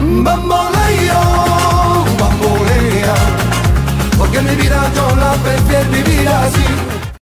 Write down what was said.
Bamboleo, bambolea, porque mi vida yo la.